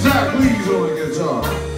Jack Lees on the guitar.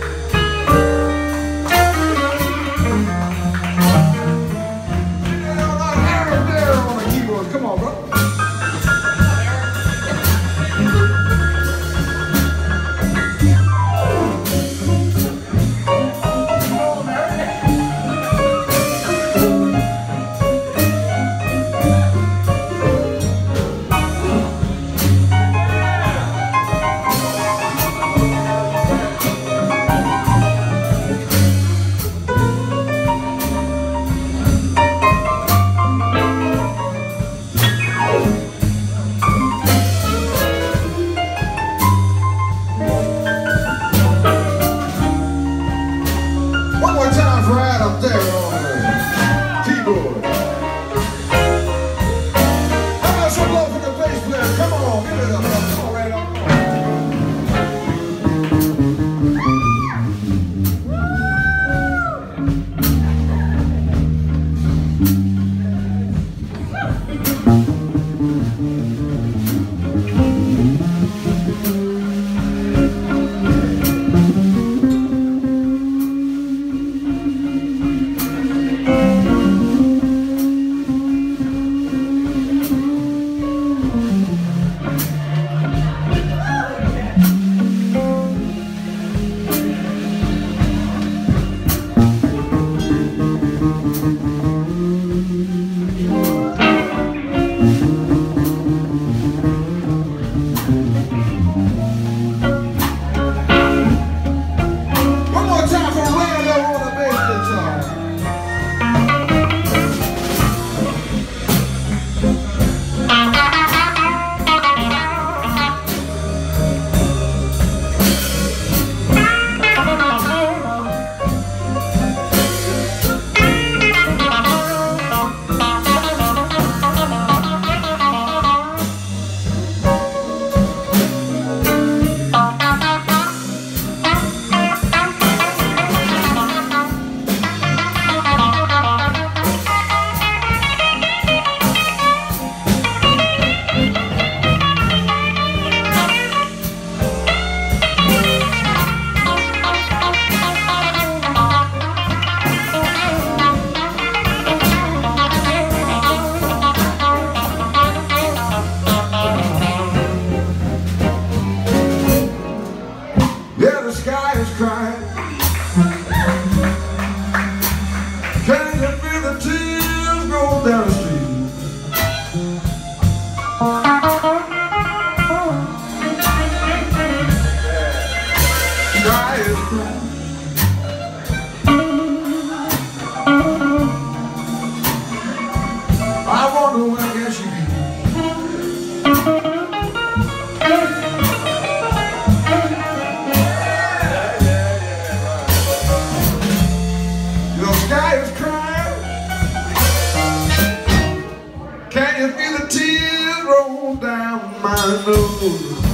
Can you feel the tears roll down my nose?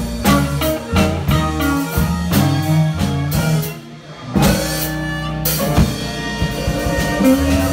Hallelujah.